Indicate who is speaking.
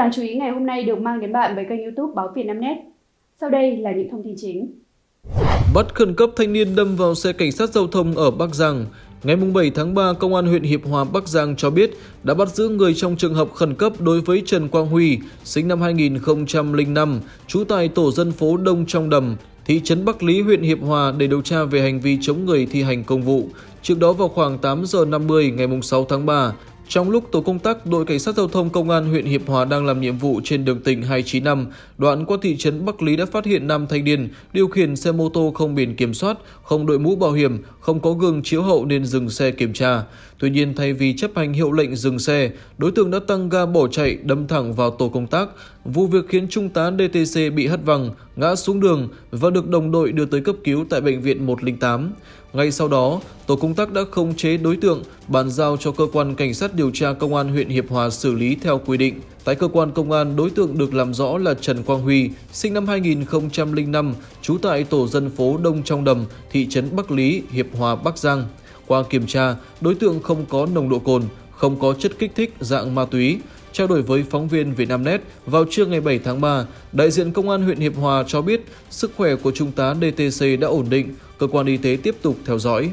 Speaker 1: đáng chú ý ngày hôm nay được mang đến bạn bởi kênh youtube Báo Việt Nam Net. Sau đây là những thông tin chính.
Speaker 2: Bắt khẩn cấp thanh niên đâm vào xe cảnh sát giao thông ở Bắc Giang. Ngày 7 tháng 3, Công an huyện Hiệp Hòa Bắc Giang cho biết đã bắt giữ người trong trường hợp khẩn cấp đối với Trần Quang Huy, sinh năm 2005, trú tại tổ dân phố Đông Trong Đầm, thị trấn Bắc Lý, huyện Hiệp Hòa để điều tra về hành vi chống người thi hành công vụ. Trước đó vào khoảng 8 giờ 50 ngày 6 tháng 3, trong lúc tổ công tác đội cảnh sát giao thông công an huyện Hiệp Hòa đang làm nhiệm vụ trên đường tỉnh 295, đoạn qua thị trấn Bắc Lý đã phát hiện nam thanh niên điều khiển xe mô tô không biển kiểm soát, không đội mũ bảo hiểm, không có gương chiếu hậu nên dừng xe kiểm tra. Tuy nhiên thay vì chấp hành hiệu lệnh dừng xe, đối tượng đã tăng ga bỏ chạy đâm thẳng vào tổ công tác. Vụ việc khiến trung tá DTC bị hất văng, ngã xuống đường và được đồng đội đưa tới cấp cứu tại bệnh viện 108. Ngay sau đó, tổ công tác đã khống chế đối tượng, bàn giao cho cơ quan cảnh sát điều tra công an huyện Hiệp Hòa xử lý theo quy định. Tại cơ quan công an, đối tượng được làm rõ là Trần Quang Huy, sinh năm 2005, trú tại tổ dân phố Đông Trong Đầm, thị trấn Bắc Lý, Hiệp Hòa, Bắc Giang. Qua kiểm tra, đối tượng không có nồng độ cồn, không có chất kích thích dạng ma túy. Trao đổi với phóng viên Vietnamnet vào trưa ngày 7 tháng 3, đại diện công an huyện Hiệp Hòa cho biết sức khỏe của trung tá DTC đã ổn định, cơ quan y tế tiếp tục theo dõi.